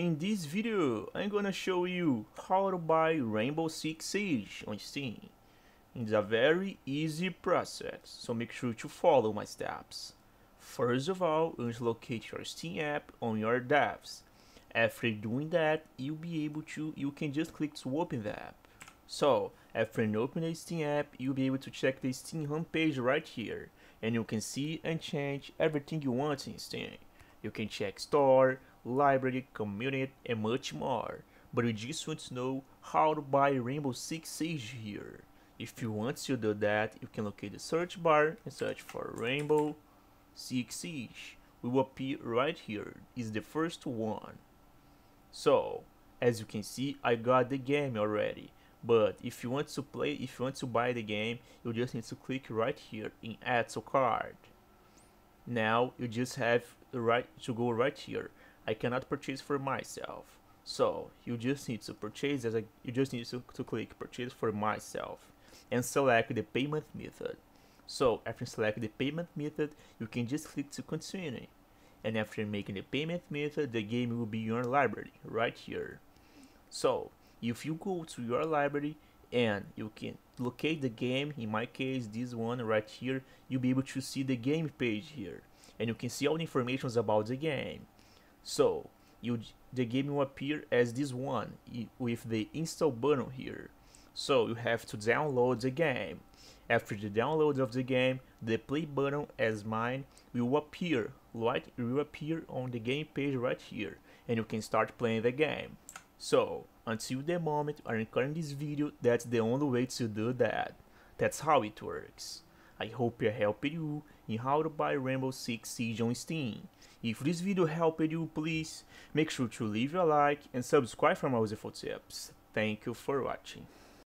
In this video, I'm gonna show you how to buy Rainbow Six Siege on Steam. It's a very easy process, so make sure to follow my steps. First of all, locate your Steam app on your devs. After doing that, you'll be able to, you can just click to open the app. So, after you open the Steam app, you'll be able to check the Steam homepage right here, and you can see and change everything you want in Steam. You can check store, library, community, and much more. But we just want to know how to buy Rainbow Six Siege here. If you want to do that, you can locate the search bar and search for Rainbow Six Siege. We will appear right here. Is the first one. So, as you can see, I got the game already. But if you want to play, if you want to buy the game, you just need to click right here in Add to Cart. Now you just have the right to go right here. I cannot purchase for myself. So you just need to purchase as a, you just need to, to click purchase for myself and select the payment method. So after select the payment method, you can just click to continue. And after making the payment method, the game will be in your library right here. So if you go to your library and you can locate the game, in my case this one right here, you'll be able to see the game page here. And you can see all the informations about the game. So you the game will appear as this one with the install button here. So you have to download the game. After the download of the game, the play button as mine will appear right will appear on the game page right here and you can start playing the game. So until the moment I'm recording this video, that's the only way to do that. That's how it works. I hope I helped you in how to buy Rainbow Six Siege on Steam. If this video helped you, please make sure to leave a like and subscribe for more useful tips. Thank you for watching.